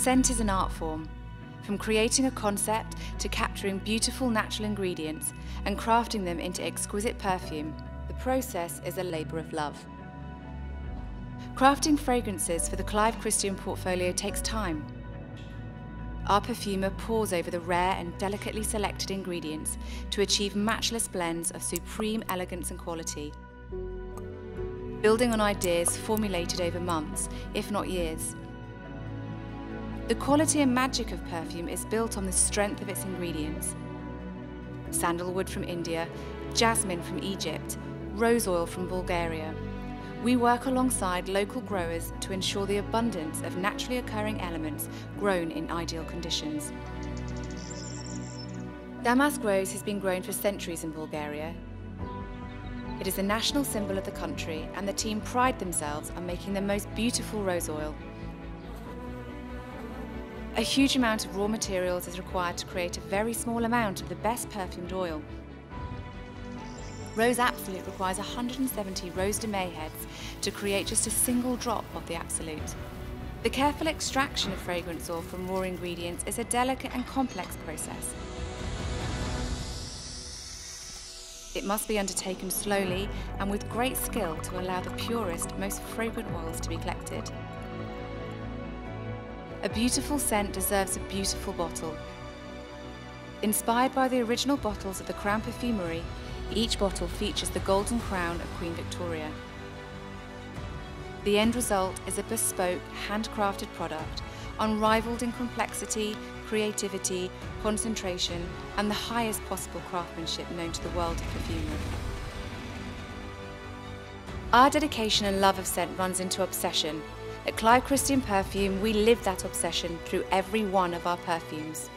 Scent is an art form. From creating a concept to capturing beautiful natural ingredients and crafting them into exquisite perfume, the process is a labour of love. Crafting fragrances for the Clive Christian portfolio takes time. Our perfumer pores over the rare and delicately selected ingredients to achieve matchless blends of supreme elegance and quality. Building on ideas formulated over months, if not years. The quality and magic of perfume is built on the strength of its ingredients. Sandalwood from India, jasmine from Egypt, rose oil from Bulgaria. We work alongside local growers to ensure the abundance of naturally occurring elements grown in ideal conditions. Damask rose has been grown for centuries in Bulgaria. It is a national symbol of the country and the team pride themselves on making the most beautiful rose oil a huge amount of raw materials is required to create a very small amount of the best perfumed oil. Rose Absolute requires 170 Rose de Mai heads to create just a single drop of the Absolute. The careful extraction of fragrance oil from raw ingredients is a delicate and complex process. It must be undertaken slowly and with great skill to allow the purest, most fragrant oils to be collected. A beautiful scent deserves a beautiful bottle. Inspired by the original bottles of the Crown Perfumery, each bottle features the golden crown of Queen Victoria. The end result is a bespoke, handcrafted product, unrivaled in complexity, creativity, concentration, and the highest possible craftsmanship known to the world of perfumery. Our dedication and love of scent runs into obsession, at Clive Christian Perfume, we live that obsession through every one of our perfumes.